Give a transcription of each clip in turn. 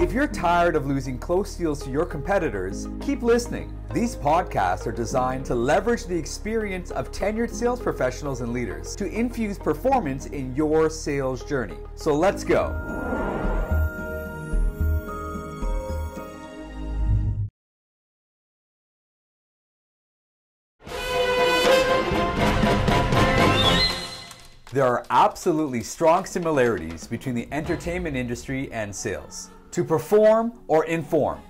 If you're tired of losing close deals to your competitors, keep listening. These podcasts are designed to leverage the experience of tenured sales professionals and leaders to infuse performance in your sales journey. So let's go. There are absolutely strong similarities between the entertainment industry and sales. To perform or inform?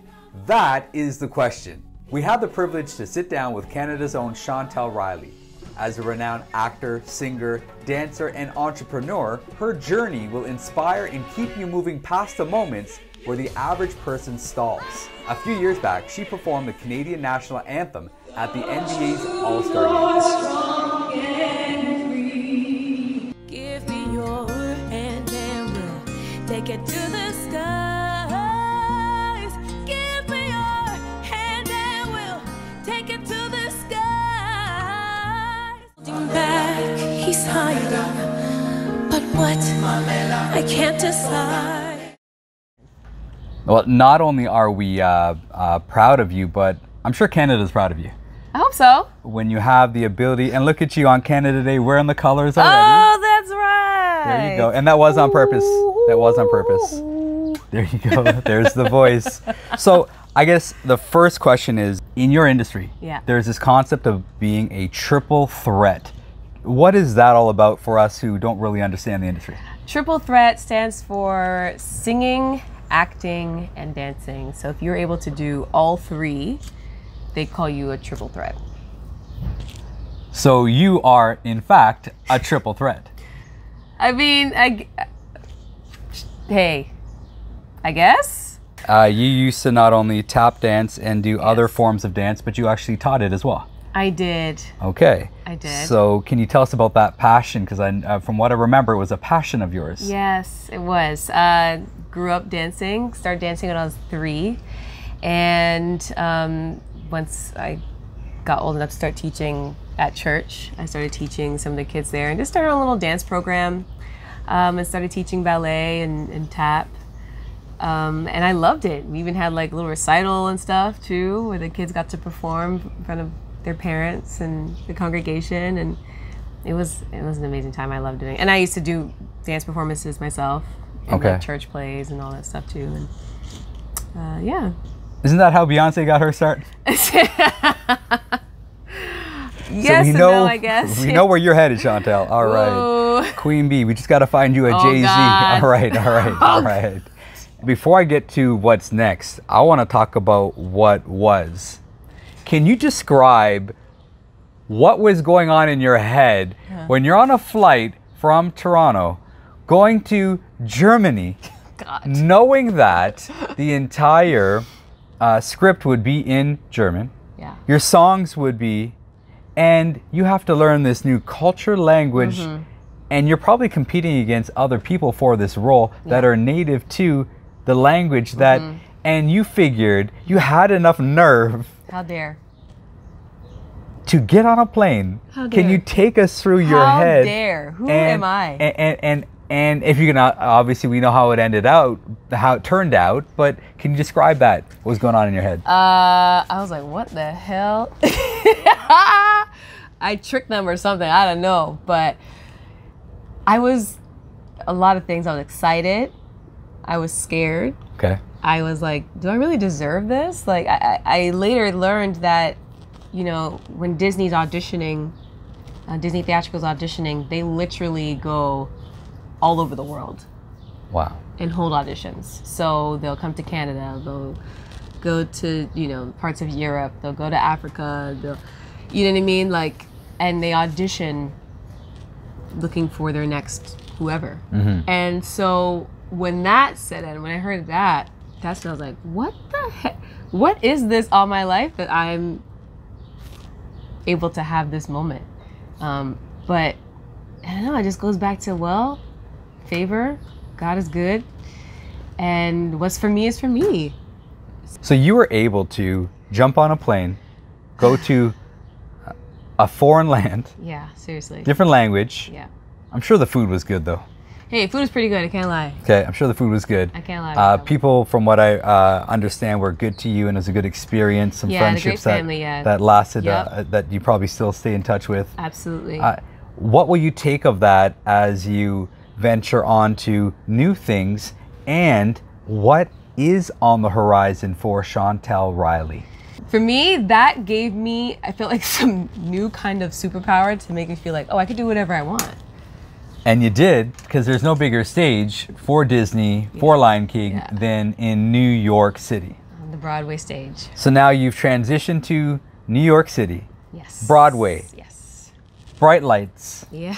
That is the question. We have the privilege to sit down with Canada's own Chantel Riley. As a renowned actor, singer, dancer, and entrepreneur, her journey will inspire and keep you moving past the moments where the average person stalls. A few years back, she performed the Canadian national anthem at the NBA's All Star Game. Take it to the skies. What? I can't decide. Well, not only are we uh, uh, proud of you, but I'm sure Canada's proud of you. I hope so. When you have the ability, and look at you on Canada Day wearing the colors already. Oh, that's right. There you go. And that was on purpose. That was on purpose. There you go. There's the voice. So I guess the first question is in your industry, Yeah. there's this concept of being a triple threat. What is that all about for us who don't really understand the industry? Triple threat stands for singing, acting, and dancing. So if you're able to do all three, they call you a triple threat. So you are, in fact, a triple threat. I mean, I, Hey, I guess? Uh, you used to not only tap dance and do other forms of dance, but you actually taught it as well. I did. Okay. I did. So can you tell us about that passion? Because I, uh, from what I remember, it was a passion of yours. Yes, it was. Uh, grew up dancing, started dancing when I was three. And um, once I got old enough to start teaching at church, I started teaching some of the kids there and just started a little dance program. Um, and started teaching ballet and, and tap. Um, and I loved it. We even had like a little recital and stuff too, where the kids got to perform in front of their parents and the congregation. And it was it was an amazing time. I loved doing it. And I used to do dance performances myself and Okay. like church plays and all that stuff too. And uh, yeah. Isn't that how Beyonce got her start? yes we and know, no, I guess. We know where you're headed, Chantel. All right. Queen Bee, we just got to find you a Oh, Jay Z. God. All right, all right, all right. Before I get to what's next, I want to talk about what was. Can you describe what was going on in your head when you're on a flight from Toronto going to Germany, God. knowing that the entire uh, script would be in German? Yeah. your songs would be and you have to learn this new culture language Mm-hmm. and you're probably competing against other people for this role that are native to the language that Mm-hmm. and you figured you had enough nerve How dare. to get on a plane How can you take us through your How head dare. Who and, am I? and and, and and if you can, uh, obviously we know how it ended out, how it turned out, but can you describe that? What was going on in your head? Uh, I was like, what the hell? I tricked them or something. I don't know. But I was a lot of things. I was excited. I was scared. okay. I was like, do I really deserve this? Like, I, I later learned that, you know, when Disney's auditioning, uh, Disney Theatricals auditioning, they literally go all over the world Wow. and hold auditions. So they'll come to Canada, they'll go to, you know, parts of Europe, they'll go to Africa, they'll, you know what I mean? Like, and they audition looking for their next whoever. And so when that said it, when I heard that, that's when I was like, what the heck? What is this all my life that I'm able to have this moment? Um, but I don't know, it just goes back to, well, favor, God is good, and what's for me is for me. So you were able to jump on a plane, go to a foreign land, Yeah, seriously. different language. Yeah. I'm sure the food was good though. Hey, food is pretty good. I can't lie. Okay, I'm sure the food was good. I can't lie Uh, people, from what I uh, understand, were good to you and it was a good experience. Some Yeah, friendships that, family, yeah. that lasted, Yep. uh, that you probably still stay in touch with. Absolutely. Uh, what will you take of that as you venture on to new things? And what is on the horizon for Chantel Riley? For me, that gave me, I felt like some new kind of superpower to make me feel like, oh, I could do whatever I want. And you did, because there's no bigger stage for Disney, for Lion King, Yeah. than in New York City. On the Broadway stage. So now you've transitioned to New York City, Yes. Broadway. Yes. bright lights, Yeah.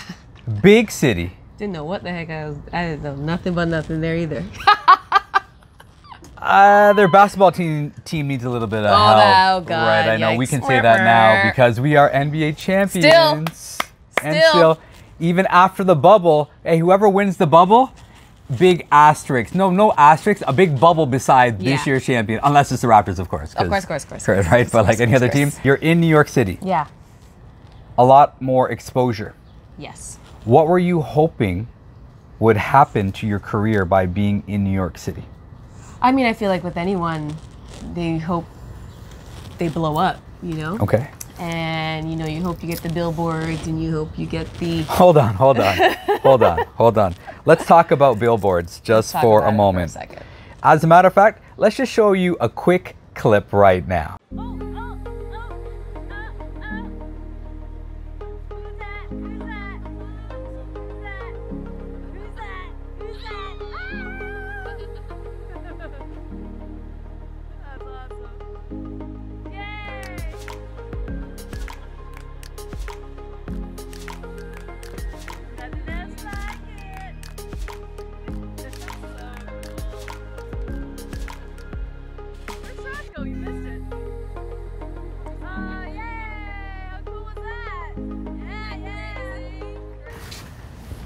big city. Didn't know what the heck I was, I didn't know nothing but nothing there either. Uh, their basketball team team needs a little bit of Oh, help. oh, God, right, I know we can say that now because we are NBA champions. And Still. still, even after the bubble, hey, whoever wins the bubble, big asterisk. No, no asterisk. A big bubble beside this year's champion, unless it's the Raptors, of course. Of 'cause- course, of course, of course, Right, of course, but like course, any of other course. team, you're in New York City. Yeah. A lot more exposure. Yes. What were you hoping would happen to your career by being in New York City? I mean, I feel like with anyone, they hope they blow up, you know? Okay. And, you know, you hope you get the billboards and you hope you get the. Hold on, hold on, hold on, hold on. Let's talk about billboards just for a moment. For a second. As a matter of fact, let's just show you a quick clip right now.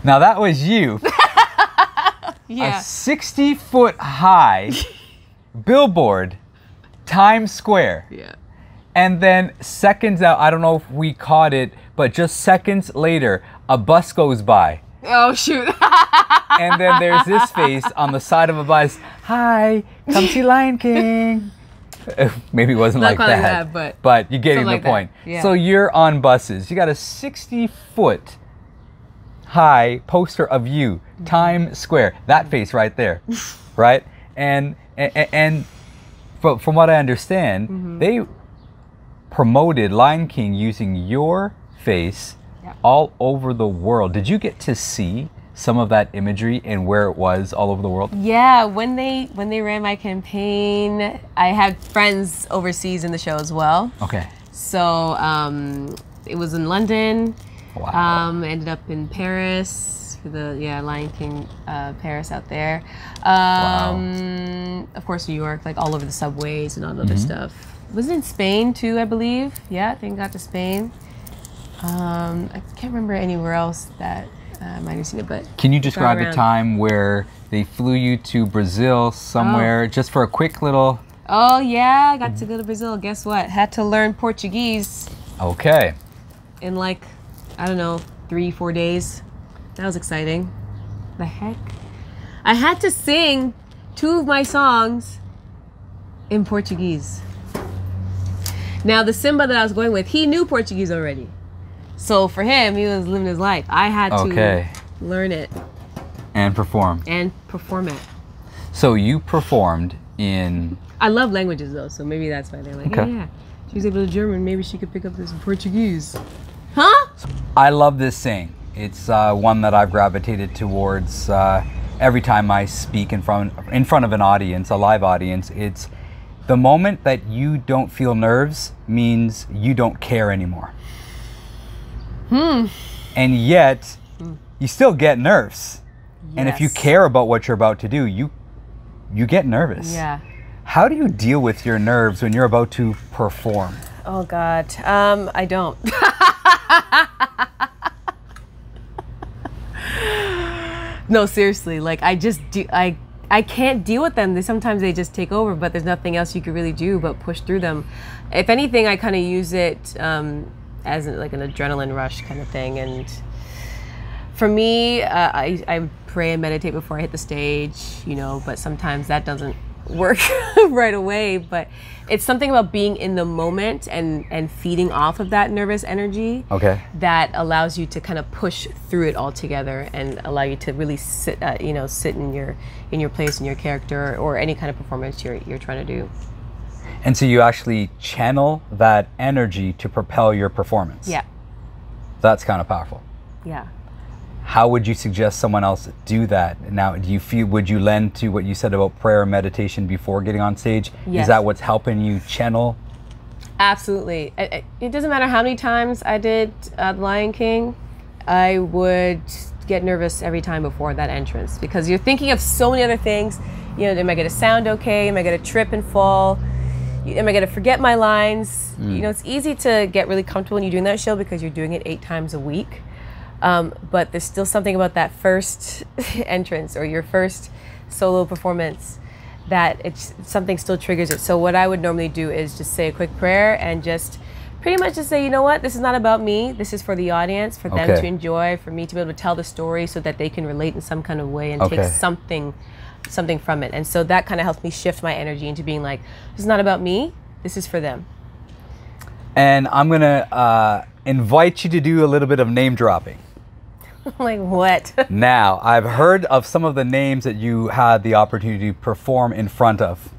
Now that was you, Yeah. a 60 foot high billboard, Times Square. yeah. And then seconds out, I don't know if we caught it, but just seconds later, a bus goes by. Oh, shoot. And then there's this face on the side of a bus. Hi, come see Lion King. Maybe it wasn't Not like that, that, but but you're getting the like point. yeah. So you're on buses. You got a 60 foot high poster of you. Times Square. That face right there, right? And and, and fro- from what I understand, Mm-hmm. they promoted Lion King using your face Yeah. all over the world. Did you get to see some of that imagery and where it was all over the world? Yeah, when they when they ran my campaign, I had friends overseas in the show as well. Okay. So um, it was in London. Wow. Um, ended up in Paris for the yeah Lion King uh, Paris out there. Um, Of course, New York, like all over the subways and all the other Mm-hmm. stuff. Was it in Spain too? I believe. Yeah, I think got to Spain. Um, I can't remember anywhere else that uh, I might have seen it, but Can you describe the time where they flew you to Brazil somewhere just for a quick little? Oh yeah, I got to go to Brazil. Guess what? Had to learn Portuguese Okay. in like I don't know three four days. That was exciting. The heck! I had to sing two of my songs in Portuguese. Now the Simba that I was going with, he knew Portuguese already, so for him, he was living his life. I had to learn it And perform. and perform it. So you performed in. I love languages though, so maybe that's why they're like, Okay. yeah, yeah. She's able to German. Maybe she could pick up this Portuguese. Huh? I love this saying. It's uh, one that I've gravitated towards uh, every time I speak in front in front of an audience, a live audience. It's the moment that you don't feel nerves means you don't care anymore. Hmm. And yet, you still get nerves. Yes. And if you care about what you're about to do, you you get nervous. Yeah. How do you deal with your nerves when you're about to perform? Oh God. Um, I don't. no, seriously. Like I just do. I I can't deal with them. They, sometimes they just take over, but there's nothing else you could really do but push through them. If anything, I kind of use it um, as like an adrenaline rush kind of thing, and For me, uh, I, I pray and meditate before I hit the stage, you know, but sometimes that doesn't work right away. But it's something about being in the moment and, and feeding off of that nervous energy Okay. that allows you to kind of push through it all together and allow you to really sit, uh, you know, sit in your in your place in your character or any kind of performance you're you're trying to do. And so you actually channel that energy to propel your performance. Yeah, That's kind of powerful. yeah. How would you suggest someone else do that? Now, do you feel would you lend to what you said about prayer and meditation before getting on stage? Yes. Is that what's helping you channel? Absolutely. It, doesn't matter how many times I did uh, The Lion King, I would get nervous every time before that entrance because you're thinking of so many other things. You know, am I going to sound okay? Am I going to trip and fall? Am I going to forget my lines? You know, it's easy to get really comfortable when you're doing that show because you're doing it eight times a week. Um, but there's still something about that first entrance or your first solo performance that it's something still triggers it. So what I would normally do is just say a quick prayer and just pretty much just say, you know what, this is not about me. This is for the audience, for them Okay. to enjoy, for me to be able to tell the story so that they can relate in some kind of way and Okay. take something something from it. And so that kind of helps me shift my energy into being like, this is not about me. This is for them. And I'm gonna uh, invite you to do a little bit of name dropping. like what? Now, I've heard of some of the names that you had the opportunity to perform in front of.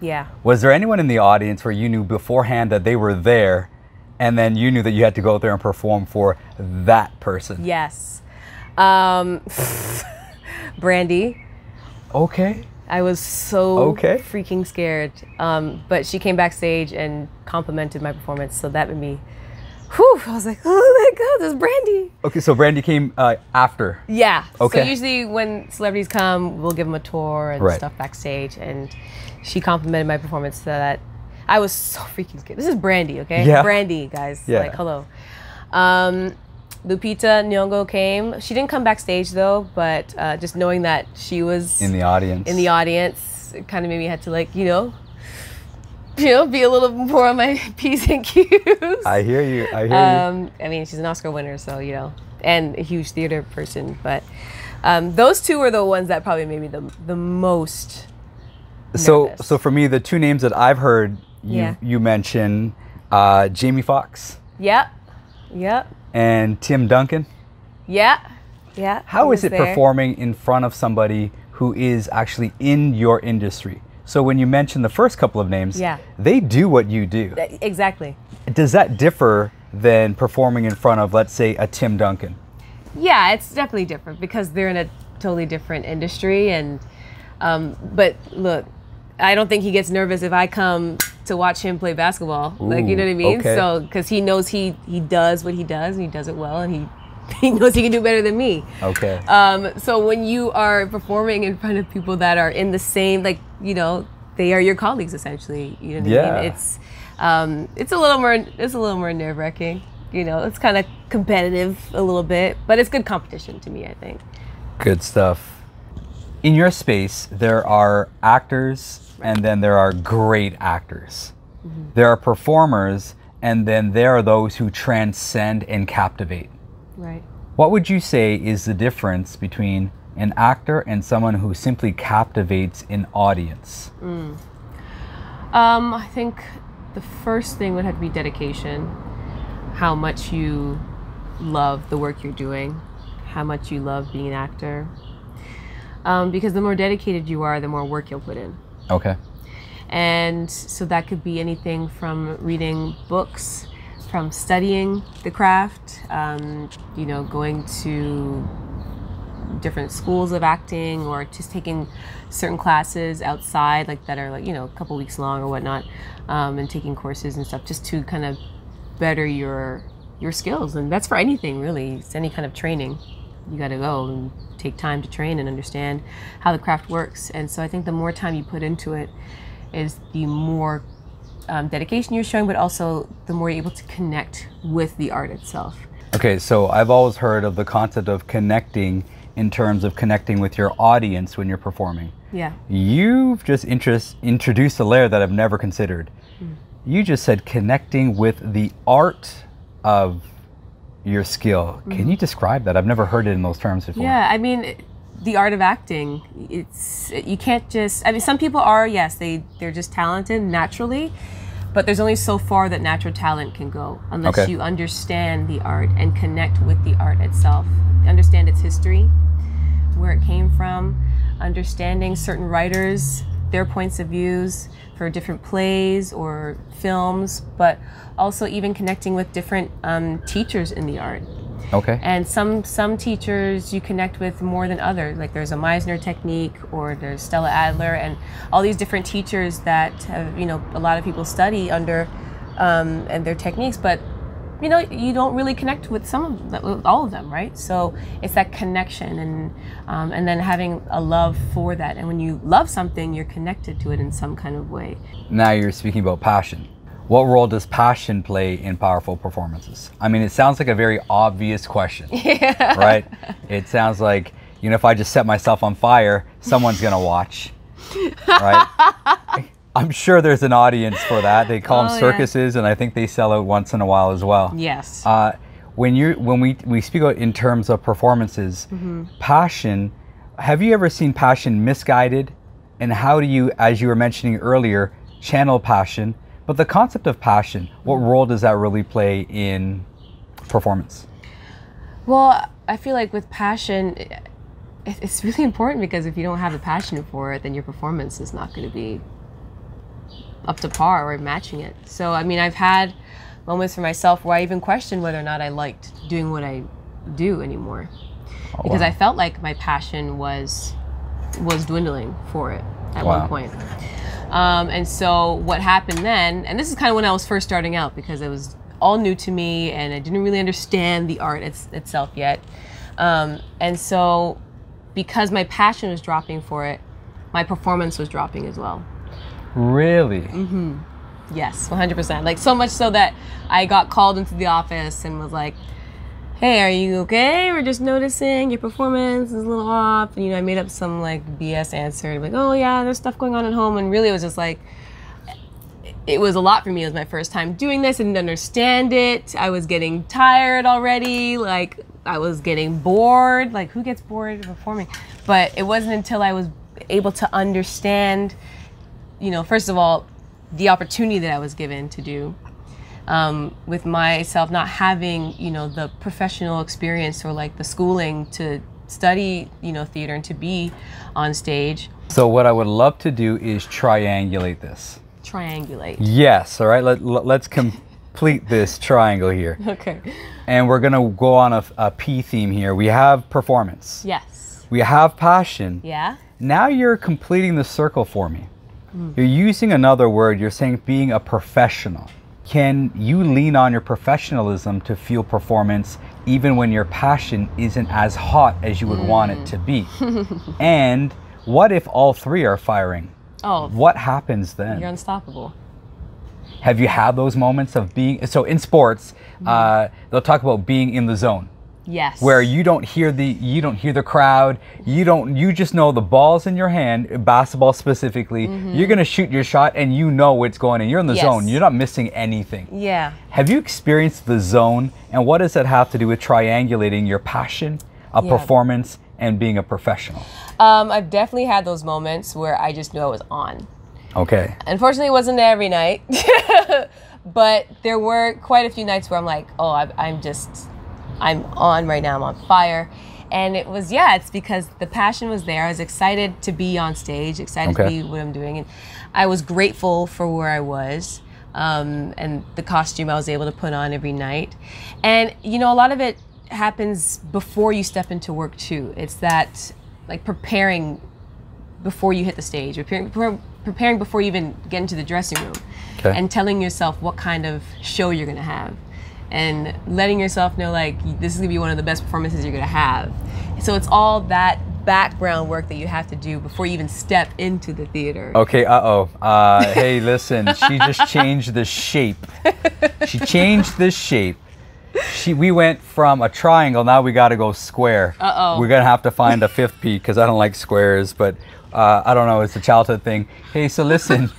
yeah. Was there anyone in the audience where you knew beforehand that they were there, and then you knew that you had to go out there and perform for that person? Yes. Um, Brandy. Okay. I was so Okay. freaking scared. Um, but she came backstage and complimented my performance, so that made me. Whew, I was like, oh my god, this is Brandy. Okay, so Brandy came uh, after. Yeah. Okay. So usually when celebrities come, we'll give them a tour and Right. stuff backstage, and she complimented my performance so that I was so freaking scared. This is Brandy, okay? Yeah. Brandy, guys. Yeah. Like, hello. Um, Lupita Nyong'o came. She didn't come backstage though, but uh, just knowing that she was In the audience. in the audience, it kind of made me had to like, you know, you know, be a little more on my p's and q's. I hear you. I hear you. Um, I mean, she's an Oscar winner, so you know, and a huge theater person. But um, those two were the ones that probably made me the the most. So, nervous. so for me, the two names that I've heard you Yeah. you mention, uh, Jamie Foxx Yep, yep, and Tim Duncan. yeah, yeah. How is it there. performing in front of somebody who is actually in your industry? So when you mention the first couple of names, Yeah. they do what you do. Uh, Exactly. Does that differ than performing in front of, let's say, a Tim Duncan? Yeah, it's definitely different because they're in a totally different industry, and um, but look, I don't think he gets nervous if I come to watch him play basketball. like you know what I mean? okay. So because he knows he he does what he does, and he does it well, and he he knows he can do better than me. Okay. Um, so when you are performing in front of people that are in the same, like you know, they are your colleagues essentially. You know what I mean? It's um, it's a little more it's a little more nerve wracking. You know, it's kind of competitive a little bit, but it's good competition to me. I think. Good stuff. In your space, there are actors and then there are great actors. There are performers and then there are those who transcend and captivate. Right. What would you say is the difference between an actor and someone who simply captivates an audience? Um, I think the first thing would have to be dedication. How much you love the work you're doing, how much you love being an actor. Um, because the more dedicated you are, the more work you'll put in. Okay. And so that could be anything from reading books, from studying the craft, um, you know, going to different schools of acting or just taking certain classes outside, like that are like, you know, a couple weeks long or whatnot, um, and taking courses and stuff just to kind of better your your skills. And that's for anything really. It's any kind of training. You got to go and take time to train and understand how the craft works. And so I think the more time you put into it, is the more um, dedication you're showing, but also the more you're able to connect with the art itself. Okay, so I've always heard of the concept of connecting in terms of connecting with your audience when you're performing. Yeah. You've just interest, introduced a layer that I've never considered. Hmm. You just said connecting with the art of your skill. Can hmm. you describe that? I've never heard it in those terms before. Yeah, I mean, the art of acting. It's you can't just. I mean, some people are yes, they they're just talented naturally, but there's only so far that natural talent can go unless Okay. you understand the art and connect with the art itself, understand its history, where it came from, understanding certain writers, their points of views for different plays or films, but also even connecting with different um, teachers in the art Okay. and some some teachers you connect with more than others like there's a meisner technique or there's stella adler and all these different teachers that have you know a lot of people study under um, and their techniques but you know you don't really connect with some of them, with all of them right so it's that connection and um, and then having a love for that and when you love something you're connected to it in some kind of way now you're speaking about passion. What role does passion play in powerful performances? I mean, it sounds like a very obvious question, yeah. right? It sounds like, you know, if I just set myself on fire, someone's going to watch, right? I'm sure there's an audience for that. They call Oh, them yeah. circuses, and I think they sell out once in a while as well. yes Uh, when you when we we speak about in terms of performances, passion. Have you ever seen passion misguided? And how do you, as you were mentioning earlier, channel passion? But the concept of passion, what role does that really play in performance? Well, I feel like with passion, it's really important because if you don't have a passion for it, then your performance is not going to be up to par or matching it. So, I mean, I've had moments for myself where I even questioned whether or not I liked doing what I do anymore because wow. I felt like my passion was was dwindling for it at Wow. one point. Um, and so what happened then, and this is kind of when I was first starting out because it was all new to me and I didn't really understand the art it's, itself yet. Um, and so because my passion was dropping for it, my performance was dropping as well. Really? Mm-hmm. Yes, 100%. Like so much so that I got called into the office and was like, "Hey, are you okay? We're just noticing your performance is a little off." And you know, I made up some like BS answer, like, "Oh yeah, there's stuff going on at home." And really, it was just like, it was a lot for me. It was my first time doing this. I didn't understand it. I was getting tired already. Like I was getting bored. Like who gets bored performing? But it wasn't until I was able to understand, you know, first of all, the opportunity that I was given to do. Um, with myself not having, you know, the professional experience or like the schooling to study, you know, theater and to be on stage, So what I would love to do is triangulate this. triangulate. Yes. All right. Let, let, let's complete this triangle here. Okay. And we're going to go on a, a P theme here. We have performance. Yes. We have passion. Yeah. Now you're completing the circle for me. Mm. You're using another word. You're saying being a professional. Can you lean on your professionalism to feel performance even when your passion isn't as hot as you would want it to be? Mm. and what if all three are firing? Oh, What happens then? you're unstoppable. Have you had those moments of being so in sports? Mm. Uh, they'll talk about being in the zone Yes. where you don't hear the you don't hear the crowd you don't you just know the ball's in your hand basketball specifically you're gonna shoot your shot and you know what's going on you're in the Yes. zone you're not missing anything Yeah. have you experienced the zone and what does that have to do with triangulating your passion a Yeah. performance and being a professional Um, I've definitely had those moments where I just knew I was on. okay Unfortunately, it wasn't every night, but there were quite a few nights where I'm like, oh, I'm just, I'm on right now. I'm on fire. And it was, yeah, it's because the passion was there. I was excited to be on stage, excited Okay. to be what I'm doing. And I was grateful for where I was um, and the costume I was able to put on every night. And, you know, a lot of it happens before you step into work, too. It's that, like, preparing before you hit the stage, preparing, pre- preparing before you even get into the dressing room, Okay. and telling yourself what kind of show you're gonna have, and letting yourself know like this is gonna be one of the best performances you're gonna have. So it's all that background work that you have to do before you even step into the theater. okay uh-oh uh, hey listen she just changed the shape she changed the shape she we went from a triangle now we got to go square Uh-oh. we're gonna have to find a fifth p because i don't like squares but uh, i don't know it's a childhood thing hey so listen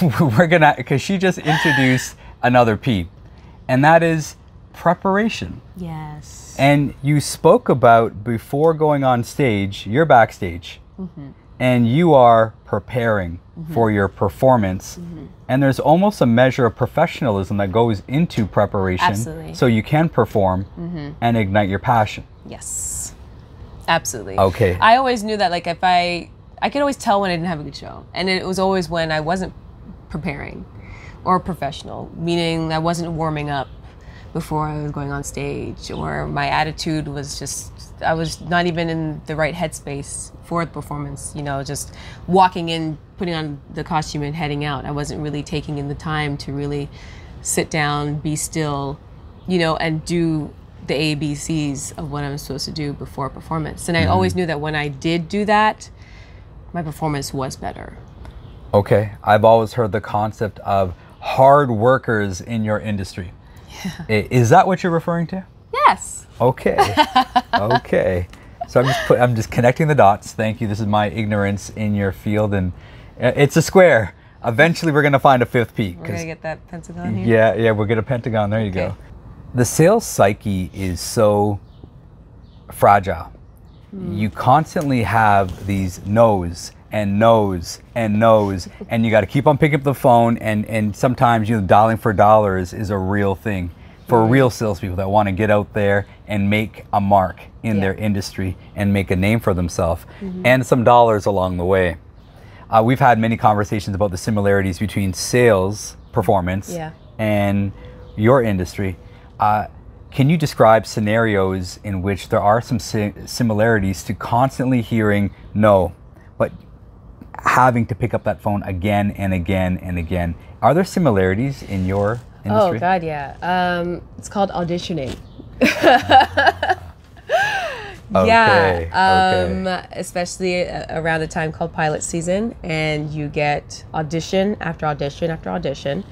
we're gonna because she just introduced another p and that is preparation. Yes. And you spoke about before going on stage, you're backstage Mm-hmm. and you are preparing for your performance. Mm-hmm. And there's almost a measure of professionalism that goes into preparation Absolutely. Mm-hmm. so you can perform and ignite your passion. Yes. Absolutely. Okay. I always knew that like if I I could always tell when I didn't have a good show. And it was always when I wasn't preparing or professional, meaning I wasn't warming up before I was going on stage or my attitude was just I was not even in the right headspace for the performance, you know, just walking in, putting on the costume and heading out. I wasn't really taking in the time to really sit down, be still, you know, and do the ABCs of what I'm supposed to do before a performance. And I mm-hmm. always knew that when I did do that, my performance was better. Okay. I've always heard the concept of hard workers in your industry. I- Is that what you're referring to? Yes. Okay. okay. So I'm just put, I'm just connecting the dots. Thank you. This is my ignorance in your field, and uh, it's a square. Eventually, we're gonna find a fifth peak. We're gonna get that pentagon here. yeah, yeah, we'll get a pentagon. There you go. The sales psyche is so fragile. You constantly have these no's and no's and no's, and you got to keep on picking up the phone. And and sometimes you know dialing for dollars is a real thing for real salespeople that want to get out there and make a mark in Yeah. their industry and make a name for themselves and some dollars along the way. Uh, we've had many conversations about the similarities between sales performance Yeah. and your industry. Uh, can you describe scenarios in which there are some si- similarities to constantly hearing no, having to pick up that phone again and again and again? Are there similarities in your industry? Oh God, yeah. Um, it's called auditioning. Okay, yeah. Um, okay. especially uh, around the time called pilot season, and you get audition after audition after audition,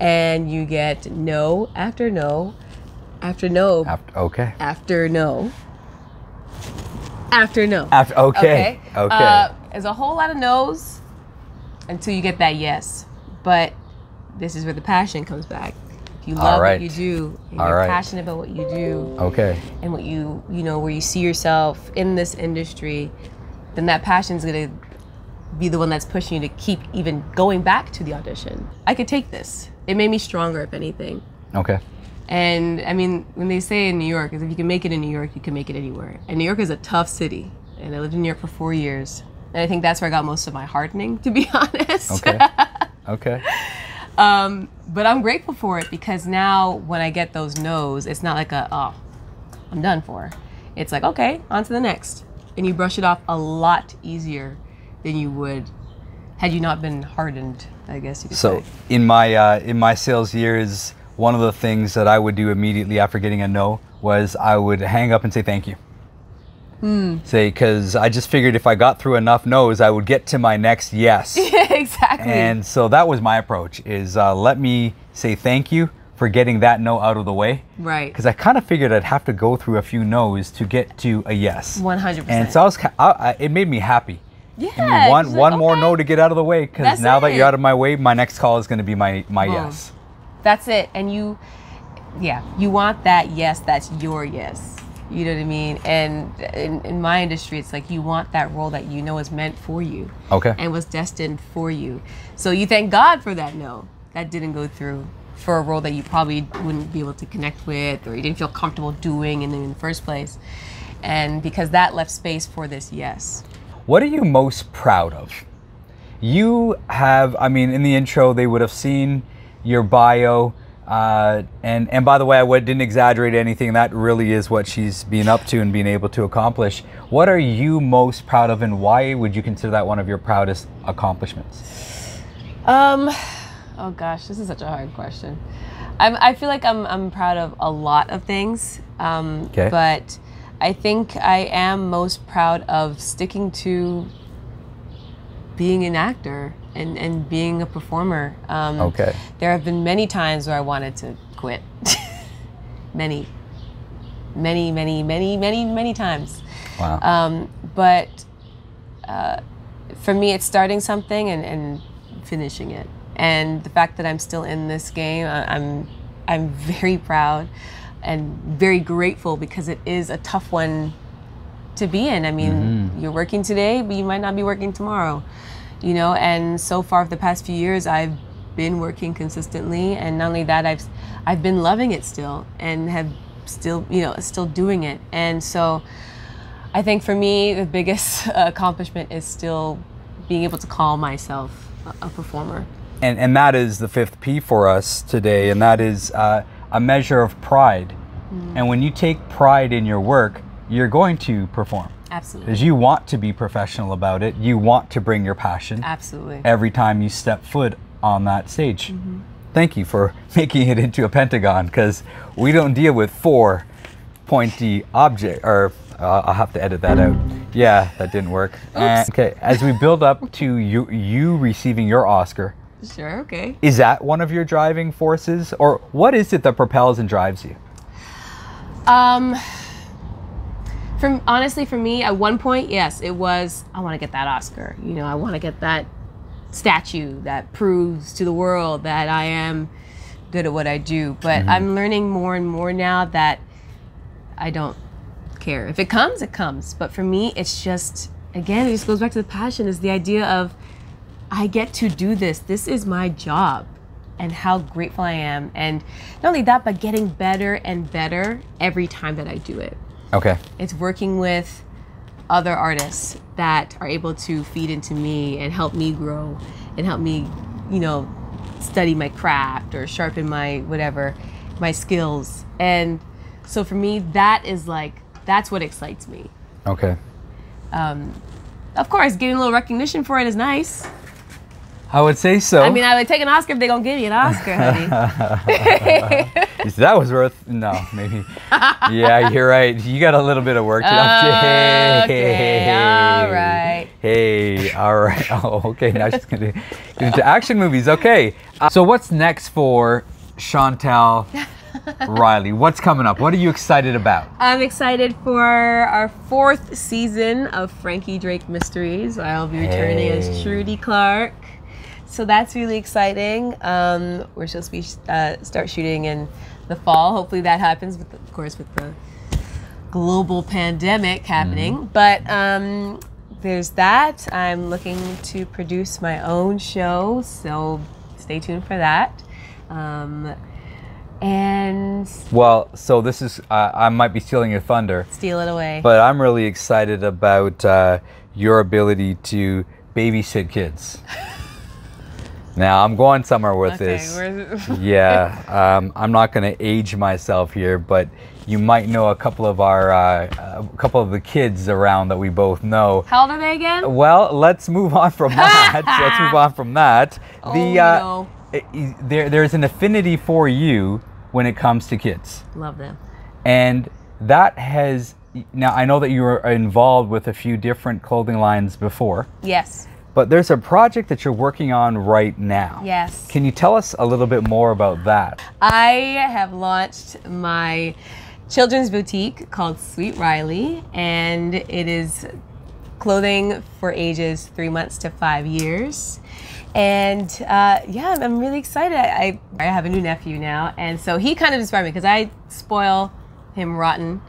and you get no after no after no After, okay. after no after no. After, okay. Okay. Uh, there's a whole lot of no's until you get that yes. But this is where the passion comes back. If you love right. what you do, and All you're right. passionate about what you do, okay. and what you you know where you see yourself in this industry, then that passion is gonna be the one that's pushing you to keep even going back to the audition. I could take this. It made me stronger, if anything. Okay. And I mean, when they say in New York, is if you can make it in New York, you can make it anywhere. And New York is a tough city. And I lived in New York for four years. And I think that's where I got most of my hardening, to be honest. Okay. okay. um, but I'm grateful for it because now when I get those no's, it's not like a, oh, I'm done for. It's like, okay, on to the next. And you brush it off a lot easier than you would had you not been hardened, I guess you could So say. in my uh, in my sales years, one of the things that I would do immediately after getting a no was I would hang up and say thank you. Hmm. Say because I just figured if I got through enough no's, I would get to my next yes. Yeah, exactly. and so that was my approach: is uh, let me say thank you for getting that no out of the way. right. Because I kind of figured I'd have to go through a few no's to get to a yes. 100%. And so I was, I, I, it made me happy. yeah. One just one like, more okay. no to get out of the way because now that you're out of my way, my next call is going to be my my yes. That's it. And you, yeah, you want that yes, that's your yes. You know what I mean? And in, in my industry, it's like you want that role that you know is meant for you Okay. and was destined for you. So you thank God for that no that didn't go through for a role that you probably wouldn't be able to connect with or you didn't feel comfortable doing in the, in the first place. And because that left space for this yes. What are you most proud of? You have, I mean, in the intro, they would have seen your bio. Uh, and, and by the way, I didn't exaggerate anything. That really is what she's been up to and being able to accomplish. What are you most proud of, and why would you consider that one of your proudest accomplishments? Um, oh gosh, this is such a hard question. I'm, I feel like I'm, I'm proud of a lot of things, um, Okay. but I think I am most proud of sticking to being an actor and, and being a performer. Um, Okay. There have been many times where I wanted to quit. many, many, many, many, many, many times. Wow. Um, but uh, for me, it's starting something and, and finishing it. And the fact that I'm still in this game, I, I'm I'm very proud. and very grateful because it is a tough one to be in. I mean, you're working today, but you might not be working tomorrow. You know, and so far for the past few years, I've been working consistently, and not only that, I've I've been loving it still, and have still you know still doing it. And so, I think for me, the biggest accomplishment is still being able to call myself a, performer. And, and that is the fifth P for us today, and that is uh, a measure of pride. And when you take pride in your work, you're going to perform. Absolutely. Because you want to be professional about it. You want to bring your passion Absolutely. every time you step foot on that stage. Thank you for making it into a pentagon because we don't deal with four pointy object or uh, I'll have to edit that out. Yeah, that didn't work. Okay, as we build up to you you receiving your Oscar, Sure. Okay. is that one of your driving forces or what is it that propels and drives you? Um, from honestly, for me, at one point, yes, it was. I want to get that Oscar. You know, I want to get that statue that proves to the world that I am good at what I do. But mm-hmm. I'm learning more and more now that I don't care. If it comes, it comes. But for me, it's just again, it just goes back to the passion. Is the idea of I get to do this. This is my job. And how grateful I am. And not only that, but getting better and better every time that I do it. Okay. It's working with other artists that are able to feed into me and help me grow and help me, you know, study my craft or sharpen my whatever, my skills. And so for me, that is like, that's what excites me. Okay. Um, of course, getting a little recognition for it is nice. I would say so. I mean, I would take an Oscar if they're gonna give me an Oscar, honey. that was worth no, maybe. yeah, you're right. You got a little bit of work to do. Okay, all right. Hey, all right. Oh, okay. Now she's gonna get into action movies. Okay. Uh, so what's next for Chantel Riley? What's coming up? What are you excited about? I'm excited for our fourth season of Frankie Drake Mysteries. I'll be returning Hey. as Trudy Clarke. So that's really exciting. Um, we're supposed to be uh, start shooting in the fall. Hopefully that happens, with of course, with the global pandemic happening. But um, there's that. I'm looking to produce my own show, so stay tuned for that. Um, and Well, so this is uh, I might be stealing your thunder, steal it away. but I'm really excited about uh, your ability to babysit kids. now I'm going somewhere with Okay, this. yeah, um, I'm not going to age myself here, but you might know a couple of our, uh, a couple of the kids around that we both know. How old are they again? Well, let's move on from that. let's move on from that. The Oh, uh, no. i- i- there, there's an affinity for you when it comes to kids, Love them. and that has. Now I know that you were involved with a few different clothing lines before, Yes. But there's a project that you're working on right now. Yes. Can you tell us a little bit more about that? I have launched my children's boutique called Sweet Riley, and it is clothing for ages three months to five years. And uh, yeah, I'm really excited. I, I have a new nephew now, and so he kind of inspired me because I spoil him rotten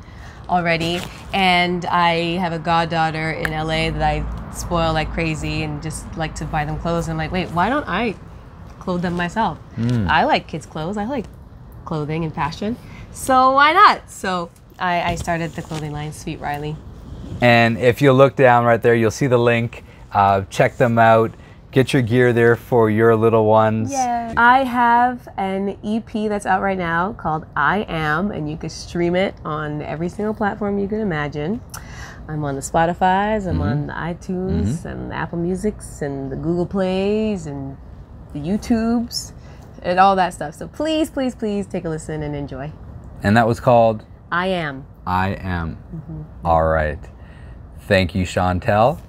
already, and I have a goddaughter in LA that I spoil like crazy and just like to buy them clothes. And I'm like, wait, why don't I clothe them myself? I like kids' clothes. I like clothing and fashion. So why not? So I, I started the clothing line Sweet Riley. And if you look down right there, you'll see the link. Uh, check them out. Get your gear there for your little ones. I have an EP that's out right now called I Am, and you can stream it on every single platform you can imagine. I'm on the Spotify's, I'm on mm-hmm. the iTunes, mm-hmm. and the Apple Musics, and the Google Plays, and the YouTubes, and all that stuff. So please, please, please take a listen and enjoy. And that was called I Am. I Am. Mm-hmm. All right. Thank you, Chantel.